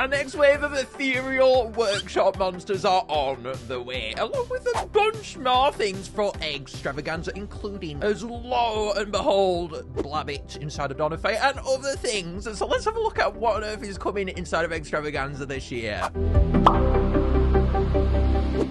Our next wave of ethereal workshop monsters are on the way, along with a bunch more things for Eggstravaganza, including, as lo and behold, Blabbit inside of of and other things. So let's have a look at what on earth is coming inside of Eggstravaganza this year.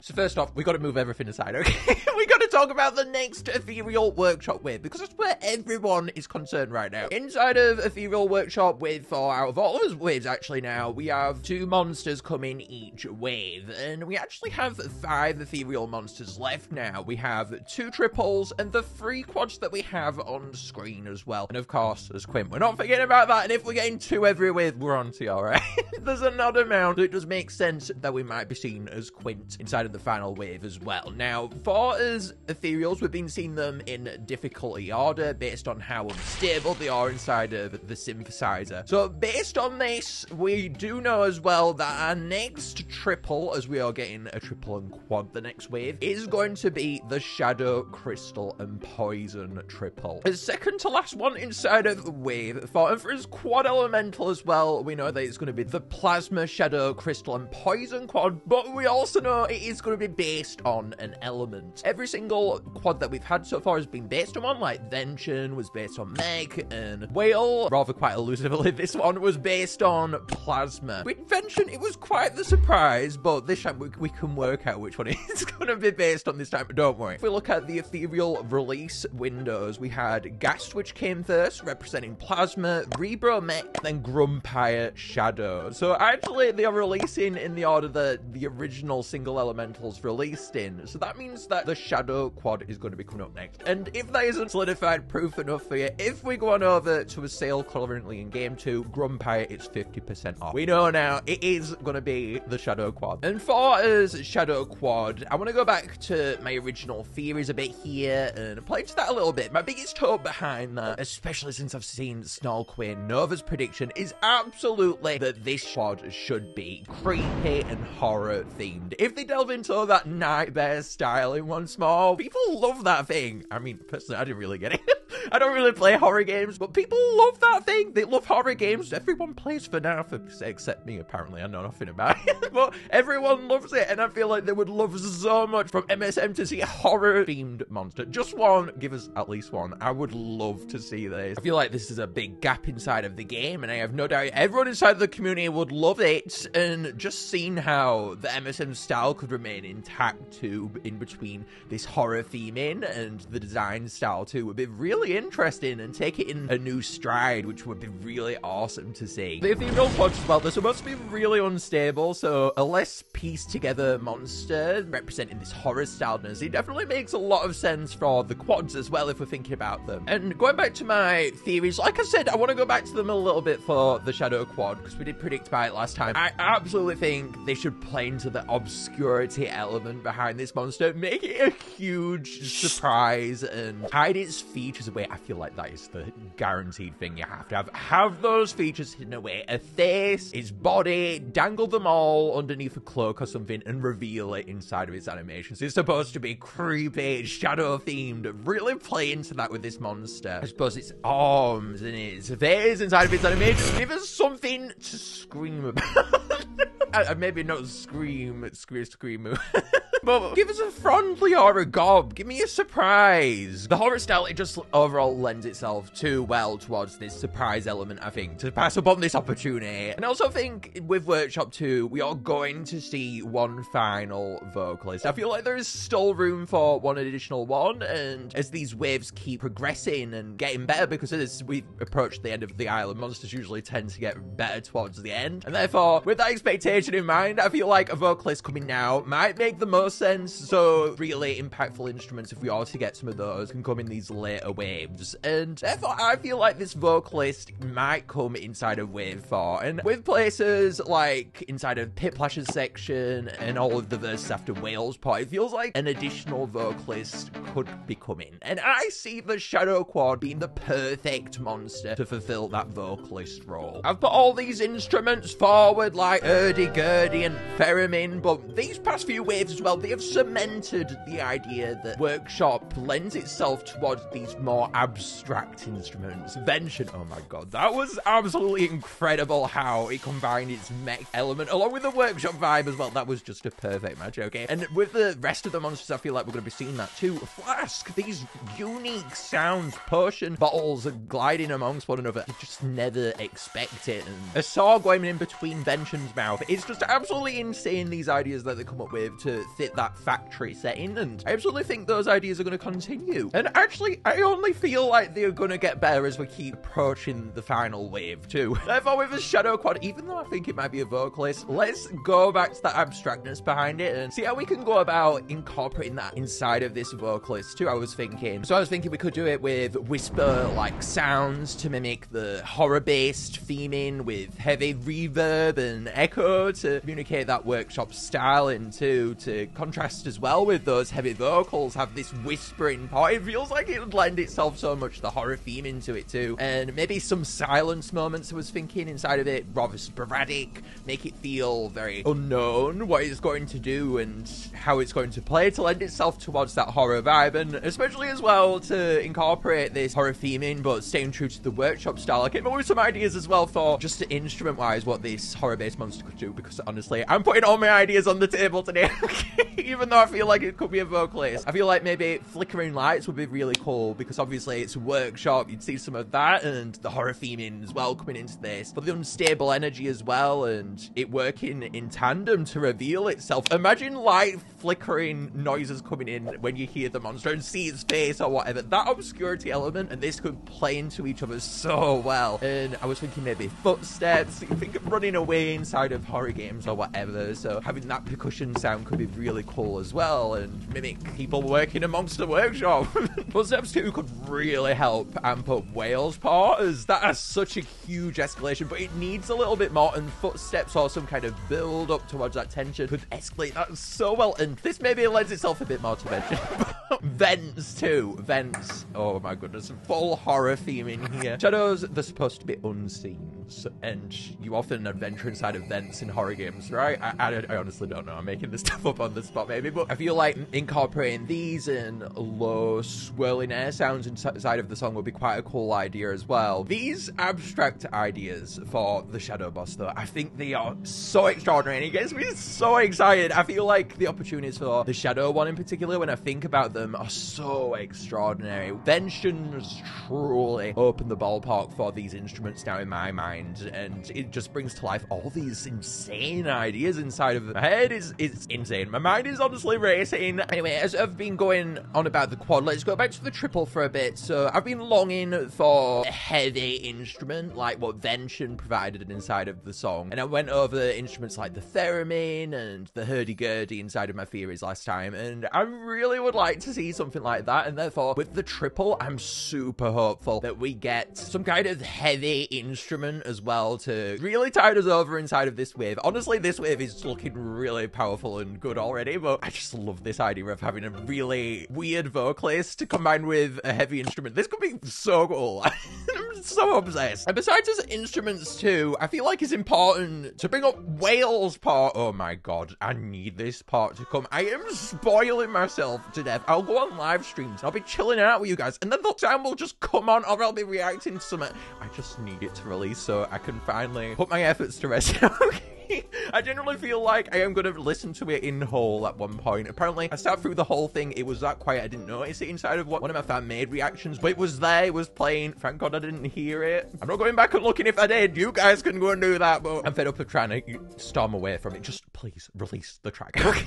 So first off, we got to move everything aside, okay? we got to talk about the next Ethereal Workshop wave, because that's where everyone is concerned right now. Inside of Ethereal Workshop wave 4, out of all those waves actually now, we have two monsters coming each wave, and we actually have five Ethereal monsters left now. We have two triples, and the three quads that we have on screen as well. And of course, as Quint, we're not forgetting about that, and if we're getting two every wave, we're on to you, alright? There's an odd amount, so it does make sense that we might be seen as Quint inside of the final wave as well. Now, for as ethereals, we've been seeing them in difficulty order based on how unstable they are inside of the synthesizer. So based on this, we do know as well that our next triple, as we are getting a triple and quad the next wave, is going to be the Shadow, Crystal, and Poison triple. The second to last one inside of the wave four, and for his quad elemental as well, we know that it's going to be the Plasma, Shadow, Crystal, and Poison quad, but we also know it is going to be based on an element. Every single quad that we've had so far has been based on one, like Vhenshun was based on Mech, and Whale, rather quite elusively, this one was based on Plasma. With Vhenshun, it was quite the surprise, but this time we, we can work out which one it's going to be based on this time, don't worry. If we look at the ethereal release windows, we had Ghazt, which came first, representing Plasma, Reebro Mech, then Grumpyre Shadow. So actually, they are releasing in the order that the original single elementals released in. So that means that the Shadow Quad is going to be coming up next. And if that isn't solidified proof enough for you, if we go on over to a sale currently in Game 2, Grumpyre, it's 50% off. We know now it is going to be the Shadow Quad. And far as Shadow Quad, I want to go back to my original theories a bit here and play to that a little bit. My biggest hope behind that, especially since I've seen Snarlquin, Nova's prediction is absolutely that this quad should be creepy and horror themed. If they delve into that Nightmare style in once more, people love that thing. I mean, personally, I didn't really get it. I don't really play horror games, but people love that thing. They love horror games. Everyone plays FNAF except me, apparently. I know nothing about it, but everyone loves it, and I feel like they would love so much from MSM to see a horror-themed monster. Just one. Give us at least one. I would love to see this. I feel like this is a big gap inside of the game, and I have no doubt everyone inside the community would love it, and just seeing how the MSM style could remain intact too, in between this horror theming and the design style too, would be really interesting and take it in a new stride, which would be really awesome to see. The ethereal quads as well, they're supposed to be really unstable, so a less pieced together monster representing this horror styleness, it definitely makes a lot of sense for the quads as well if we're thinking about them. And going back to my theories, like I said, I want to go back to them a little bit for the Shadow Quad, because we did predict about it last time. I absolutely think they should play into the obscurity element behind this monster, make it a huge surprise and hide its features away. I feel like that is the guaranteed thing you have to have. Have those features hidden away. A face, its body, dangle them all underneath a cloak or something and reveal it inside of its animations. It's supposed to be creepy, shadow themed. Really play into that with this monster. I suppose its arms and its face inside of its animations give us something to scream about. uh, maybe not scream, scream, scream. but give us a friendly or a gob. Give me a surprise. The horror style, it just overall lends itself too well towards this surprise element, I think, to pass upon this opportunity. And I also think with Workshop 2, we are going to see one final vocalist. I feel like there is still room for one additional one, and as these waves keep progressing and getting better, because as we approach the end of the island, monsters usually tend to get better towards the end. And therefore, with that expectation in mind, I feel like a vocalist coming now might make the most sense. So really impactful instruments, if we are to get some of those, can come in these later waves. And therefore, I feel like this vocalist might come inside of wave 4. And with places like inside of Pitplash's section and all of the verses after Whale's part, it feels like an additional vocalist could be coming. And I see the Shadow Quad being the perfect monster to fulfill that vocalist role. I've put all these instruments forward like Hurdy Gurdy and Theremin, but these past few waves as well, they have cemented the idea that Workshop lends itself towards these more abstract instruments. Vhenshun, oh my god, that was absolutely incredible how it combined its mech element along with the Workshop vibe as well. That was just a perfect match, okay? And with the rest of the monsters, I feel like we're going to be seeing that too. Flask, these unique sounds, potion bottles gliding amongst one another. You just never expect it. And a saw going in between Vhenshun's mouth. It's just absolutely insane, these ideas that they come up with to fit that factory setting. And I absolutely think those ideas are going to continue. And actually, I only feel like they're going to get better as we keep approaching the final wave too. Therefore, with a Shadow Quad, even though I think it might be a vocalist, let's go back to that abstractness behind it and see how we can go about incorporating that inside of this vocalist too. I was thinking. So I was thinking we could do it with whisper-like sounds to mimic the horror-based theming with heavy reverb and echo to communicate that workshop style into to contrast as well with those heavy vocals have this whispering part. It feels like it would lend itself so much the horror theme into it too. And maybe some silence moments I was thinking inside of it, rather sporadic, make it feel very unknown what it's going to do and how it's going to play to lend itself towards that horror vibe and especially as well to incorporate this horror theming but staying true to the workshop style. I came up with some ideas as well for just instrument wise what this horror based monster could do because honestly I'm putting all my ideas on the table today even though I feel like it could be a vocalist. I feel like maybe flickering lights would be really cool because obviously it's a workshop you'd see some of that and the horror theming as well coming into this but the unstable energy as well and it working in tandem to reveal itself. Imagine light flickering noises coming in when you hear the monster and see its face or whatever. That obscurity element and this could play into each other so well. And I was thinking maybe footsteps, you think of running away inside of horror games or whatever. So having that percussion sound could be really cool as well and mimic people working amongst the workshop. footsteps too could really help amp up Whale's part as that has such a huge escalation, but it needs a little bit more and footsteps or some kind of build up towards that tension could escalate that so well. And this maybe lends itself a bit more to mention. Vents too. Vents. Oh my goodness. Full horror theme in here. Shadows, they're supposed to be unseen. And you often adventure inside of vents in horror games, right? I, I, I honestly don't know. I'm making this stuff up on the spot maybe. But I feel like incorporating these and low swirling air sounds inside of the song would be quite a cool idea as well. These abstract ideas for the Shadow Boss though, I think they are so extraordinary and it gets me so excited. I feel like the opportunities for the Shadow one in particular, when I think about them, are so extraordinary. Vhenshuns truly open the ballpark for these instruments now in my mind, and it just brings to life all these insane ideas inside of my head. is is insane. My mind is honestly racing. Anyway, as I've been going on about the quad, let's go back to the triple for a bit. So I've been longing for a heavy instrument like what Vhenshun provided inside of the song, and I went over instruments like the theremin and the hurdy-gurdy inside of my theories last time, and I really would like to see something like that, and therefore, with the triple, I'm super hopeful that we get some kind of heavy instrument as well to really tide us over inside of this wave. Honestly, this wave is looking really powerful and good already, but I just love this idea of having a really weird vocalist to combine with a heavy instrument. This could be so cool. I'm so obsessed. And besides his instruments too, I feel like it's important to bring up Whale's part. Oh my god, I need this part to come. I am spoiling myself to death. I'll go on live streams. I'll be chilling out with you guys, and then the sound will just come on, or I'll be reacting to something. I just need it to release so I can finally put my efforts to rest. okay. I generally feel like I am going to listen to it in whole at one point. Apparently, I sat through the whole thing. It was that quiet. I didn't notice it inside of what one of my fan-made reactions, but it was there. It was playing. Thank God I didn't hear it. I'm not going back and looking if I did. You guys can go and do that, but I'm fed up of trying to storm away from it. Just please release the track. Okay?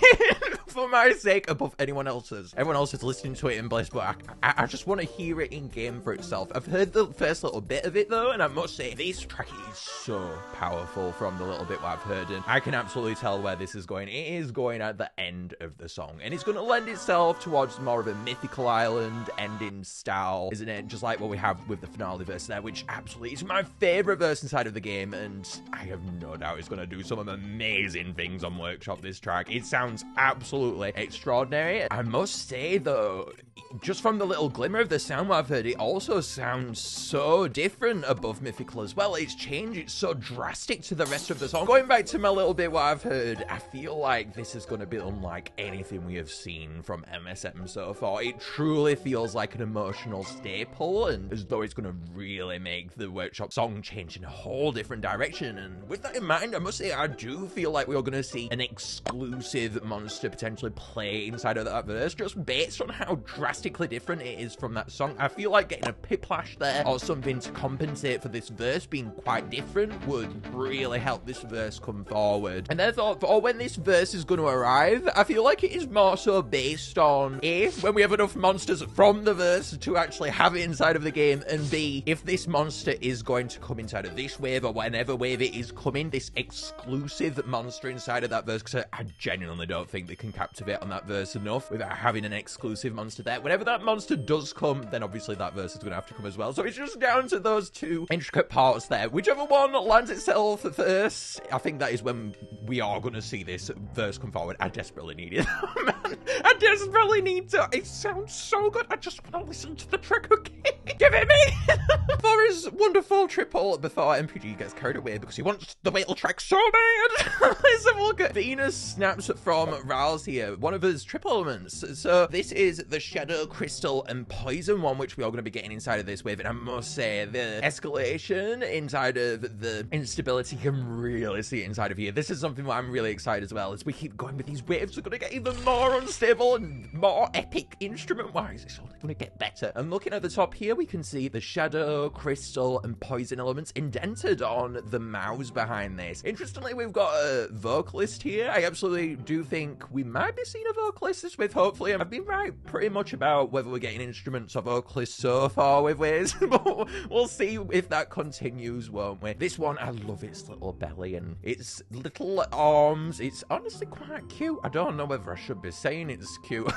for my sake above anyone else's. Everyone else is listening to it in bliss, but I, I, I just want to hear it in game for itself. I've heard the first little bit of it though, and I must say, this track is so powerful from the little bit what I've heard, and I can absolutely tell where this is going. It is going at the end of the song, and it's going to lend itself towards more of a mythical island ending style, isn't it? Just like what we have with the finale verse there, which absolutely is my favorite verse inside of the game, and I have no doubt it's going to do some amazing things on Workshop this track. It sounds absolutely extraordinary. I must say, though, just from the little glimmer of the sound I've heard, it also sounds so different above Mythical as well. It's changed, it's so drastic to the rest of the song. Going back to my little bit what I've heard, I feel like this is going to be unlike anything we have seen from MSM so far. It truly feels like an emotional staple, and as though it's going to really make the workshop song change in a whole different direction. And with that in mind, I must say, I do feel like we're going to see an exclusive monster potentially play inside of that verse, just based on how drastically different it is from that song. I feel like getting a piplash there or something to compensate for this verse being quite different would really help this verse come forward. And therefore, for when this verse is going to arrive, I feel like it is more so based on A, when we have enough monsters from the verse to actually have it inside of the game, and B, if this monster is going to come inside of this wave or whenever wave it is coming, this exclusive monster inside of that verse, because I genuinely don't think they can captivate on that verse enough without having an exclusive monster there. Whenever that monster does come, then obviously that verse is going to have to come as well. So it's just down to those two intricate parts there. Whichever one lands itself first, I think that is when we are going to see this verse come forward. I desperately need it. Man, I desperately need to. It sounds so good. I just want to listen to the track again. Give it me! For his wonderful triple before MPG gets carried away because he wants the whale track so bad. A look at Venus snaps from Riles here, one of his triple elements. So this is the Shadow Crystal and Poison one, which we are going to be getting inside of this wave. And I must say, the escalation inside of the instability can really see inside of here. This is something I'm really excited as well. As we keep going with these waves, we're going to get even more unstable and more epic instrument-wise. It's only going to get better. And looking at the top here, we can see the Shadow, Crystal, and Poison elements indented on the mouths behind this. Interestingly, we've got a vocalist here. I absolutely do think we might be seeing a vocalist this with, hopefully. I've been right pretty much about whether we're getting instruments of vocalists so far with Wiz, but we'll see if that continues, won't we? This one, I love its little belly and its little arms. It's honestly quite cute. I don't know whether I should be saying it's cute.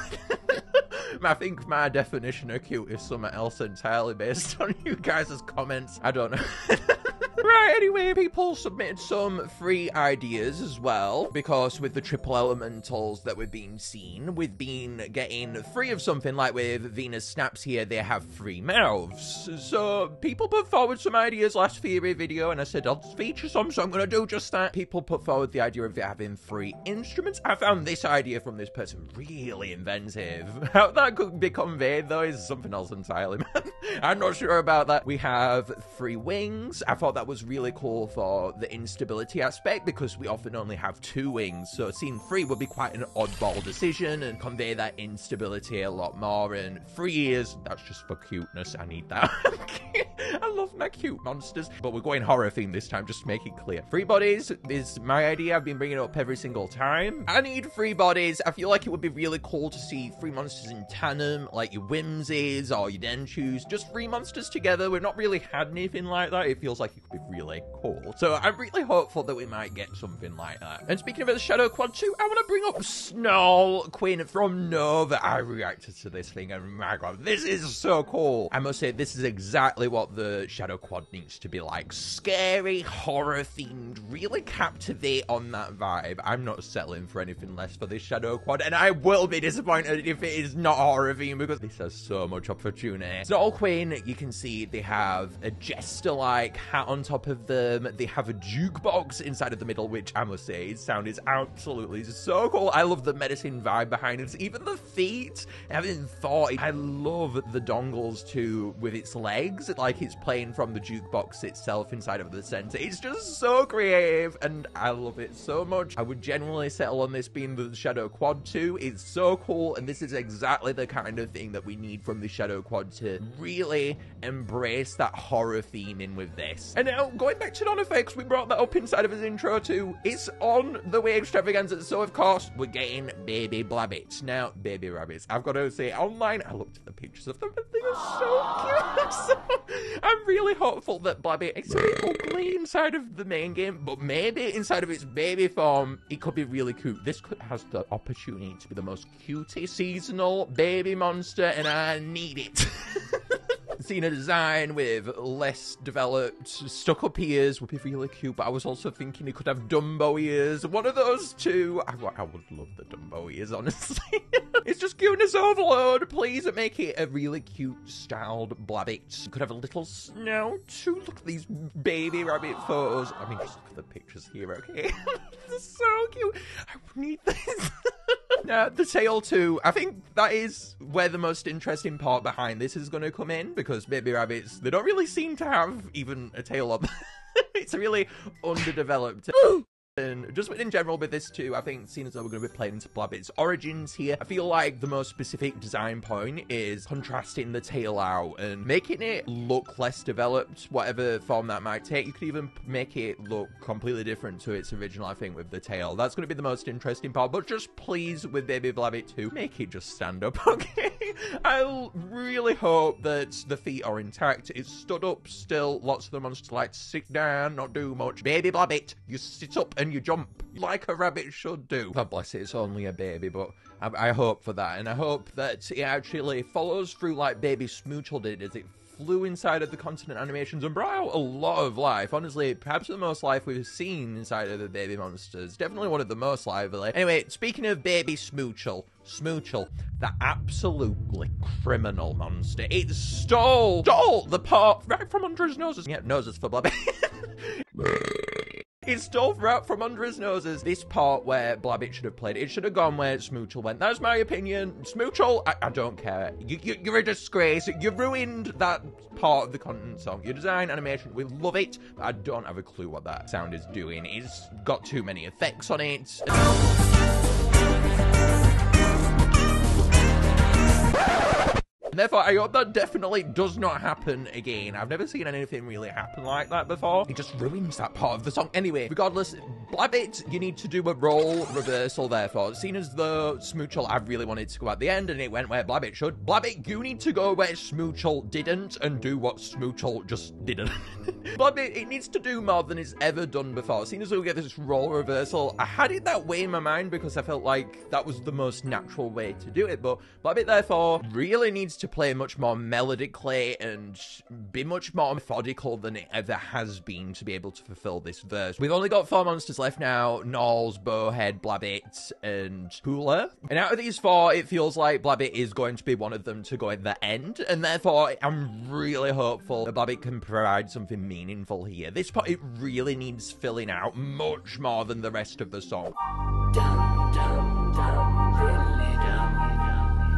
I think my definition of cute is something else entirely based on you guys' comments. I don't know. Right, anyway, people submitted some free ideas as well, because with the triple elementals that we've been seeing, we've been getting free of something like with Venus Snaps here, they have free mouths. So people put forward some ideas last theory video, and I said I'll feature some, so I'm gonna do just that. People put forward the idea of having free instruments. I found this idea from this person really inventive. How that could be conveyed, though, is something else entirely, man. I'm not sure about that. We have free wings. I thought that was really cool for the instability aspect because we often only have two wings. So seeing three would be quite an oddball decision and convey that instability a lot more. And three ears, that's just for cuteness. I need that. I love my cute monsters. But we're going horror theme this time, just make it clear. Free bodies is my idea. I've been bringing it up every single time. I need free bodies. I feel like it would be really cool to see three monsters in tandem, like your Whimsies or your Denchuhs. Just three monsters together. We've not really had anything like that. It feels like it could be really cool. So I'm really hopeful that we might get something like that. And speaking of the Shadow Quad 2, I want to bring up Snarl Queen from Nova. I reacted to this thing and my god, this is so cool. I must say, this is exactly what the Shadow Quad needs to be like. Scary, horror themed, really captivate on that vibe. I'm not settling for anything less for this Shadow Quad, and I will be disappointed if it is not horror themed because this has so much opportunity. Snarl Queen, you can see they have a jester-like hat on top of them. They have a jukebox inside of the middle, which I must say, sound is absolutely so cool. I love the medicine vibe behind it. Even the feet, having thought, I love the dongles too with its legs, like it's playing from the jukebox itself inside of the center. It's just so creative, and I love it so much. I would genuinely settle on this being the Shadow Quad 2. It's so cool, and this is exactly the kind of thing that we need from the Shadow Quad to really embrace that horror theme in with this. And now, going back to Non-Effects, we brought that up inside of his intro too. It's on the way Eggstravaganza, so of course, we're getting baby blabbits. Now, baby rabbits. I've got to say, online, I looked at the pictures of them, and they are so cute. so, I'm really hopeful that Blabbit is ugly inside of the main game, but maybe inside of its baby form, it could be really cute. This has the opportunity to be the most cutest seasonal baby monster, and I need it. seen a design with less developed stuck up ears would be really cute, but I was also thinking it could have Dumbo ears. One of those two. I, I would love the Dumbo ears, honestly. it's just cuteness overload. Please make it a really cute styled Blabbit. Could have a little snout too. Look at these baby rabbit photos. I mean, just look at the pictures here, okay? this is so cute. I need this. Now, the tail too. I think that is where the most interesting part behind this is going to come in because baby rabbits, they don't really seem to have even a tail on. it's really underdeveloped. And just in general with this too, I think seeing as though we're going to be playing into Blabbit's origins here, I feel like the most specific design point is contrasting the tail out and making it look less developed, whatever form that might take. You could even make it look completely different to its original, I think, with the tail. That's going to be the most interesting part, but just please with Baby Blabbit 2, make it just stand up, okay? I really hope that the feet are intact. It's stood up still. Lots of the monsters like sit down, not do much. Baby Blabbit, you sit up and and you jump like a rabbit should do. God bless it, it's only a baby, but I, I hope for that. And I hope that it actually follows through like Baby Smoochle did as it flew inside of the continent animations and brought out a lot of life. Honestly, perhaps the most life we've seen inside of the baby monsters. Definitely one of the most lively. Anyway, speaking of baby Smoochle, Smoochle, the absolutely criminal monster. It stole, stole the part right from under his noses. Yeah, noses for Blubby. He stole right from under his noses this part where Blabbit should have played. It should have gone where Smoochle went. That's my opinion. Smoochle, I, I don't care. You, you, you're a disgrace. You've ruined that part of the content song. Your design, animation, we love it, but I don't have a clue what that sound is doing. It's got too many effects on it. And therefore, I hope that definitely does not happen again. I've never seen anything really happen like that before. It just ruins that part of the song. Anyway, regardless, Blabbit, you need to do a role reversal therefore. Seen as the Smoochle, I really wanted to go at the end and it went where Blabbit should. Blabbit, you need to go where Smoochle didn't and do what Smoochle just didn't. Blabbit, it needs to do more than it's ever done before. Seen as we get this role reversal, I had it that way in my mind because I felt like that was the most natural way to do it. But Blabbit, therefore, really needs to to play much more melodically and be much more methodical than it ever has been to be able to fulfill this verse. We've only got four monsters left now Gnawls, Bowhead, Blabbit, and Hoola. And out of these four, it feels like Blabbit is going to be one of them to go in the end, and therefore I'm really hopeful that Blabbit can provide something meaningful here. This part, it really needs filling out much more than the rest of the song.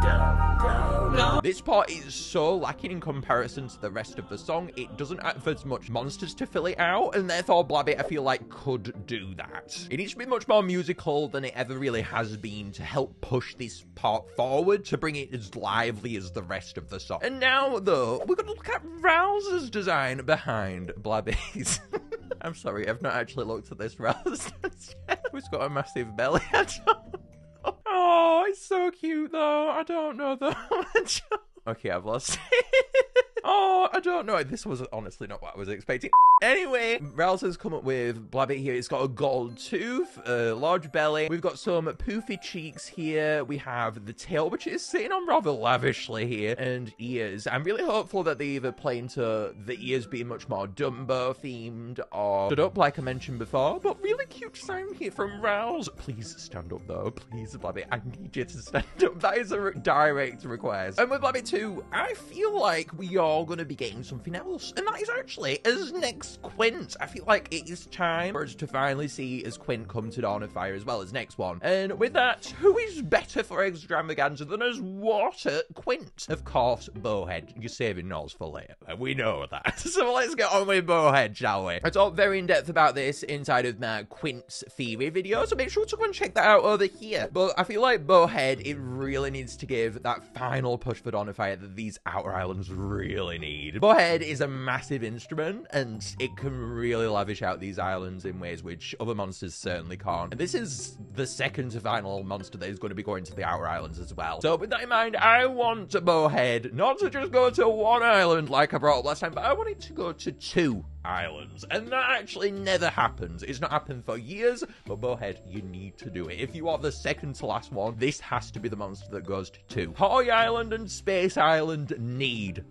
Really. This part is so lacking in comparison to the rest of the song. It doesn't have as much monsters to fill it out, and therefore Blabbit, I feel like, could do that. It needs to be much more musical than it ever really has been to help push this part forward, to bring it as lively as the rest of the song. And now, though, we're going to look at Rouse's design behind Blabbit. I'm sorry, I've not actually looked at this yet. Who's got a massive belly? Oh, it's so cute though. I don't know though. okay, I've lost oh, I don't know. This was honestly not what I was expecting. Anyway, Rouse has come up with Blabbit here. It's got a gold tooth, a large belly. We've got some poofy cheeks here. We have the tail, which is sitting on rather lavishly here, and ears. I'm really hopeful that they either play into the ears being much more Dumbo themed or stood up, like I mentioned before. But really cute design here from Rouse. Please stand up though. Please, Blabbit. I need you to stand up. That is a direct request. And with Blabbit 2, I feel like we are going to be getting something else, and that is actually as next Quint. I feel like it is time for us to finally see as Quint come to Dawn of Fire as well as next one. And with that, who is better for Eggstravaganza than as Water Quint? Of course, Bowhead. You're saving Gnawls for later. We know that. so let's get on with Bowhead, shall we? I talked very in depth about this inside of my Quint's theory video, so make sure to go and check that out over here. But I feel like Bowhead, it really needs to give that final push for Dawn of Fire that these Outer Islands really need. Bowhead is a massive instrument, and it can really lavish out these islands in ways which other monsters certainly can't. And this is the second to final monster that is going to be going to the Outer Islands as well. So with that in mind, I want Bowhead not to just go to one island like I brought up last time, but I want it to go to two Islands. And that actually never happens. It's not happened for years, but Bowhead, you need to do it. If you are the second to last one, this has to be the monster that goes to two. Toy Island and Space Island need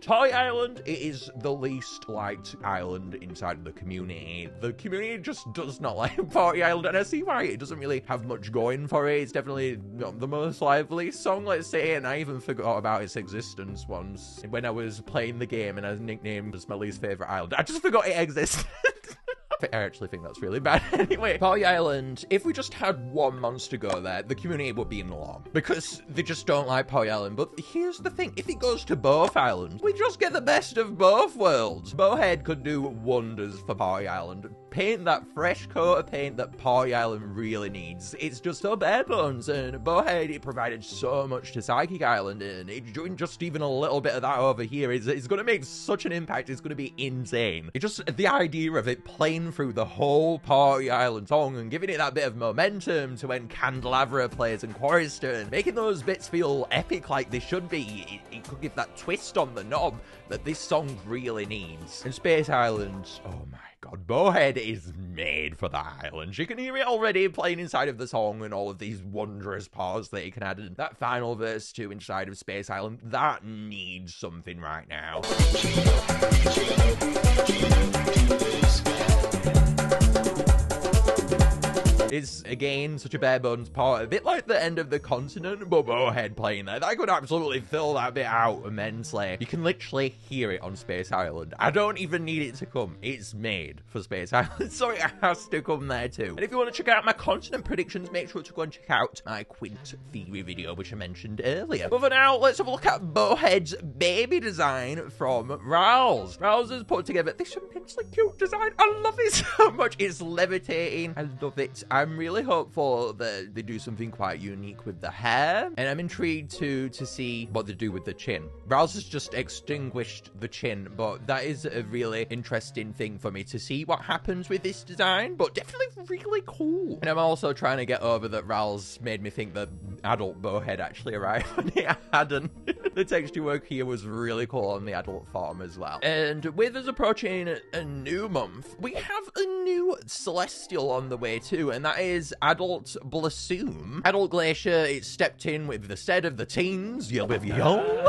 Toy Island it is the least liked island inside the community. The community just does not like Party Island, and I see why. It doesn't really have much going for it. It's definitely not the most lively song, let's say, and I even forgot about its existence once when I was playing the game and I nicknamed it as my least favorite island. I just forgot it existed. I actually think that's really bad. anyway, Party Island, if we just had one monster go there, the community would be in alarm. Because they just don't like Party Island. But here's the thing, if it goes to both islands, we just get the best of both worlds. Bowhead could do wonders for Party Island paint that fresh coat of paint that Party Island really needs. It's just so bare bones, and Bowhead, it provided so much to Psychic Island, and it, just even a little bit of that over here is it's going to make such an impact. It's going to be insane. It just, the idea of it playing through the whole Party Island song and giving it that bit of momentum to when Candelabra plays and Quarrister, making those bits feel epic like they should be. It, it could give that twist on the knob that this song really needs. And Space Island, oh my Bowhead is made for the island. You can hear it already playing inside of the song and all of these wondrous parts that you can add in that final verse to inside of Space Island. That needs something right now. Is again such a bare bones part, a bit like the end of the continent, but playing there. That could absolutely fill that bit out immensely. You can literally hear it on Space Island. I don't even need it to come. It's made for Space Island, so it has to come there too. And if you want to check out my continent predictions, make sure to go and check out my Quint Theory video, which I mentioned earlier. But for now, let's have a look at Bowhead's baby design from Riles. Riles has put together this immensely cute design. I love it so much. It's levitating. I love it. I I'm really hopeful that they do something quite unique with the hair, and I'm intrigued to to see what they do with the chin. Rouse has just extinguished the chin, but that is a really interesting thing for me to see what happens with this design, but definitely really cool. And I'm also trying to get over that Riles made me think that adult bowhead actually arrived when hadn't. the texture work here was really cool on the adult form as well. And with us approaching a new month, we have a new Celestial on the way too, and that is Adult Blasoom. Adult Glaishur, it stepped in with the set of the teens. You'll be young.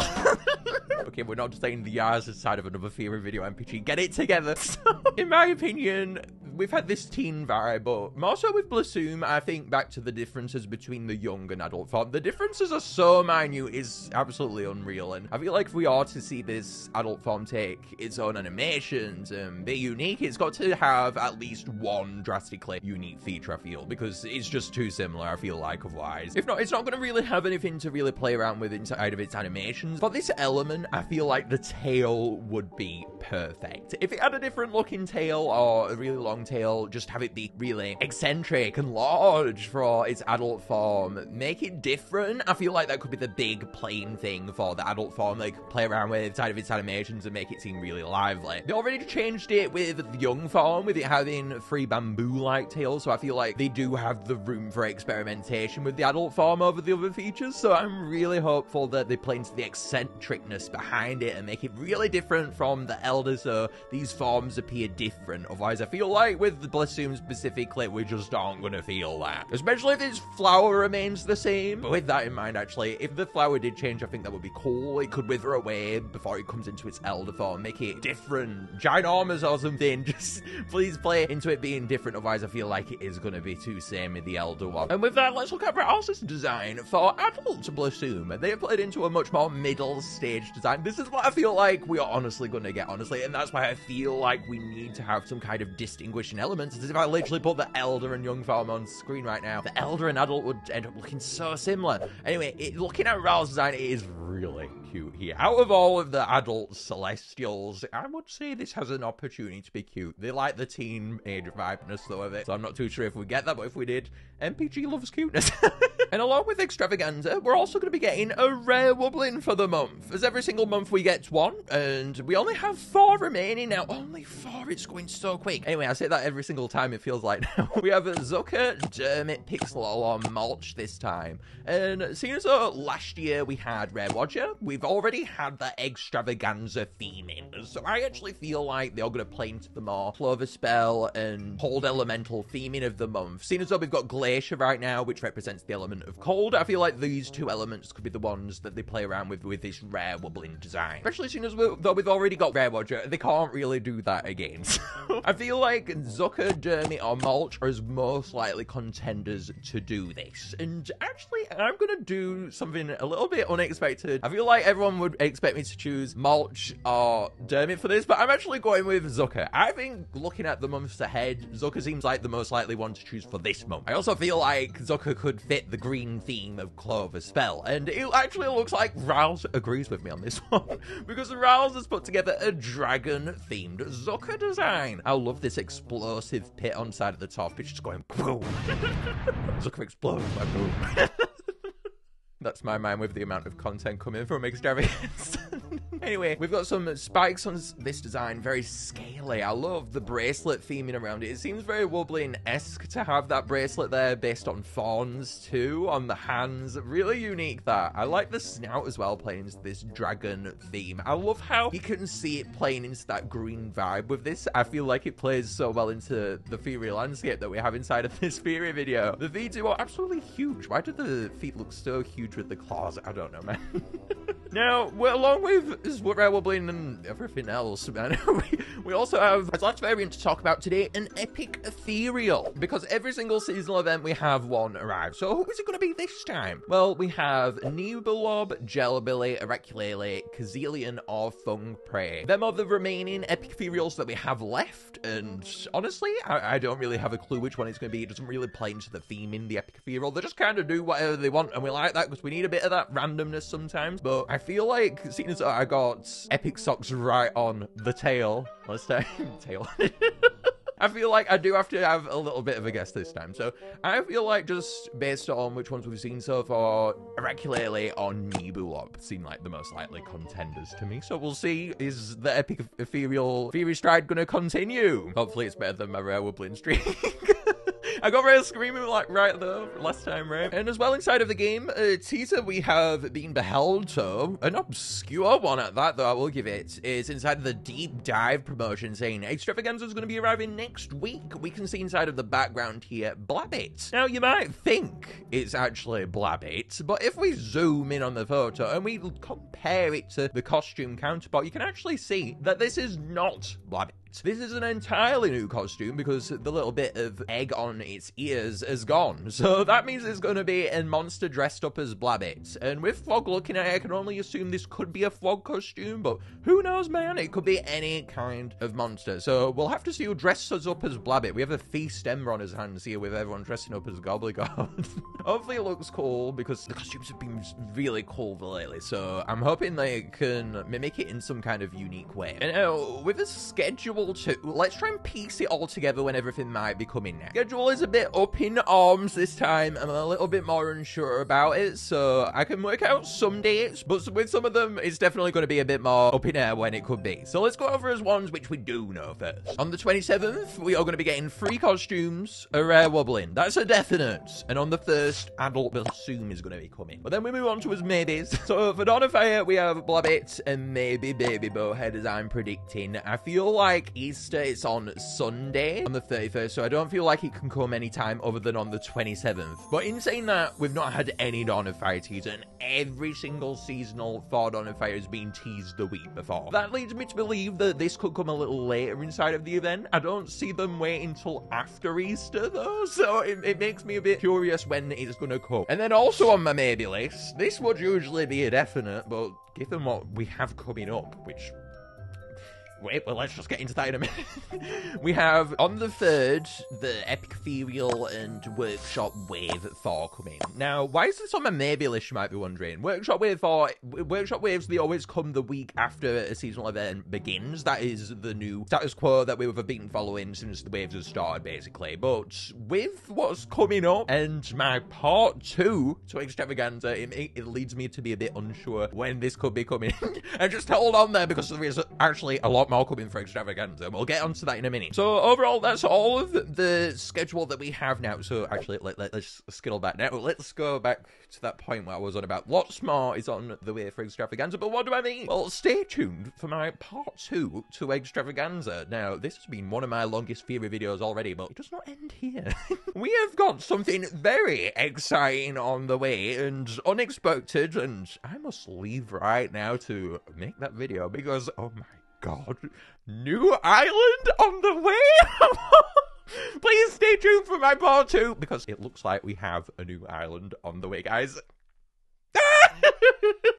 okay, we're not just saying the Yars side of another theory video MPG. Get it together. So, in my opinion, we've had this teen vibe, but more so with Blasoom, I think back to the differences between the young and adult The differences are so minute, is absolutely unreal, and I feel like if we are to see this adult form take its own animations and be unique, it's got to have at least one drastically unique feature, I feel because it's just too similar, I feel like, otherwise. If not, it's not going to really have anything to really play around with inside of its animations. For this element, I feel like the tail would be perfect. If it had a different looking tail or a really long tail, just have it be really eccentric and large for its adult form. Make different. I feel like that could be the big playing thing for the adult form. Could play around with inside of its animations and make it seem really lively. They already changed it with the young form, with it having three bamboo-like tails, so I feel like they do have the room for experimentation with the adult form over the other features, so I'm really hopeful that they play into the eccentricness behind it and make it really different from the Elder, so these forms appear different. Otherwise, I feel like with the Blasoom specifically, we just aren't going to feel that. Especially if this flower remains the same. But with that in mind, actually, if the flower did change, I think that would be cool. It could wither away before it comes into its Elder form, make it different, Giant ginormous or something. Just please play into it being different, otherwise I feel like it is going to be too same in the Elder one. And with that, let's look at Riles' design for Adult Blasoom. They have played into a much more middle stage design. This is what I feel like we are honestly going to get, honestly, and that's why I feel like we need to have some kind of distinguishing elements. As if I literally put the Elder and Young form on screen right now, the Elder and Adult would end up looking so similar. Anyway, it, looking at Riles' design, it is really cute here. Out of all of the adult Celestials, I would say this has an opportunity to be cute. They like the teen age vibeness though of it, so I'm not too sure if we get that, but if we did, MPG loves cuteness. and along with Eggstravaganza, we're also going to be getting a rare Wublin for the month. As every single month we get one, and we only have four remaining now. Only four, it's going so quick. Anyway, I say that every single time it feels like now. we have a Zuuker, Dermit, Pixel, or Maulch this time. And seeing as though last year we had Rare Roger, we've already had that Eggstravaganza theme in, so I actually feel like they're going to play into the more Clover Spell and Cold Elemental theming of the month. Seeing as though we've got Glaishur right now, which represents the element of cold, I feel like these two elements could be the ones that they play around with with this rare Wublin design. Especially seeing as though we've already got Rare Watcher, they can't really do that again. So I feel like Zuuker, Dermit, or Maulch are as most likely contenders to do this. And actually, I'm going to do something a little bit unexpected. I feel like everyone would expect me to choose Maulch or Dermit for this, but I'm actually going with Zuuker. I think looking at the months ahead, Zuuker seems like the most likely one to choose for this month. I also feel like Zuuker could fit the green theme of Clover Spell, and it actually looks like Rouse agrees with me on this one, because Rouse has put together a dragon-themed Zuuker design. I love this explosive pit on side of the top, it's just going boom. Zuuker explodes boom. That's my mind with the amount of content coming from Extravagance. anyway, we've got some spikes on this design, very I love the bracelet theming around it. It seems very Wublin-esque to have that bracelet there based on fawns too, on the hands. Really unique that. I like the snout as well playing into this dragon theme. I love how you can see it playing into that green vibe with this. I feel like it plays so well into the Fury landscape that we have inside of this Fury video. The feet are absolutely huge. Why do the feet look so huge with the claws. I don't know, man. now, well, along with Rare Wublin and everything else, man, we, we also have as last variant to talk about today, an epic ethereal. Because every single seasonal event we have one arrive. So who is it going to be this time? Well, we have Nebulob, Jellbilly, Arackulele, Kazilleon, or Fung Pray. Them are the remaining epic ethereals that we have left. And honestly, I, I don't really have a clue which one it's going to be. It doesn't really play into the theme in the epic ethereal. They just kind of do whatever they want. And we like that because we need a bit of that randomness sometimes. But I feel like, seeing as I got Epic Sox right on the tail, let's say, tail. I feel like I do have to have a little bit of a guess this time. So I feel like just based on which ones we've seen so far, Arackulele on Nebulob seem like the most likely contenders to me. So we'll see, is the epic ethereal Fury Stride going to continue? Hopefully it's better than my rare Wublin streak. I got Rare Screemu like right there last time, right? And as well inside of the game, uh, teaser we have been beheld to, an obscure one at that though, I will give it, is inside of the deep dive promotion saying Eggstravaganza is going to be arriving next week. We can see inside of the background here, Blabbit. Now you might think it's actually Blabbit, but if we zoom in on the photo and we compare it to the costume counterpart, you can actually see that this is not Blabbit. This is an entirely new costume because the little bit of egg on its ears is gone. So that means it's going to be a monster dressed up as Blabbit. And with Fog looking at it, I can only assume this could be a Fog costume, but who knows, man? It could be any kind of monster. So we'll have to see who dresses up as Blabbit. We have a feast ember on his hands here with everyone dressing up as Gobbledygook. Hopefully it looks cool because the costumes have been really cool lately. So I'm hoping they can mimic it in some kind of unique way. And uh, with a schedule let's try and piece it all together when everything might be coming next. Schedule is a bit up in arms this time. I'm a little bit more unsure about it, so I can work out some dates, but with some of them, it's definitely going to be a bit more up in air when it could be. So let's go over as ones which we do know first. On the 27th, we are going to be getting three costumes, a rare Wublin. That's a definite. And on the first, adult Blasoom is going to be coming. But then we move on to his maybes. So for Dawn of Fire, we have Blabbit and maybe Baby Bowhead as I'm predicting. I feel like Easter it's on Sunday on the 31st, so I don't feel like it can come anytime other than on the 27th. But in saying that, we've not had any Dawn of Fire teaser, and every single seasonal for Dawn of Fire has been teased the week before. That leads me to believe that this could come a little later inside of the event. I don't see them waiting until after Easter though, so it, it makes me a bit curious when it's going to come. And then also on my maybe list, this would usually be a definite, but given what we have coming up, which Wait, well, let's just get into that in a minute. we have on the third the Epic Ethereal and Workshop Wave 4 coming. Now, why is this on my maybe list, you might be wondering? Workshop Wave 4, Workshop Waves, they always come the week after a seasonal event begins. That is the new status quo that we've been following since the waves have started, basically. But with what's coming up and my part two to Eggstravaganza, it, it leads me to be a bit unsure when this could be coming. and just hold on there because there is actually a lot more more coming for Eggstravaganza. We'll get onto that in a minute. So overall, that's all of the schedule that we have now. So actually, let, let, us skittle back now. Let's go back to that point where I was on about lots more is on the way for Eggstravaganza. But what do I mean? Well, stay tuned for my part two to Eggstravaganza. Now, this has been one of my longest theory videos already, but it does not end here. we have got something very exciting on the way and unexpected, and I must leave right now to make that video because, oh my god, new island on the way? Please stay tuned for my part two because it looks like we have a new island on the way, guys.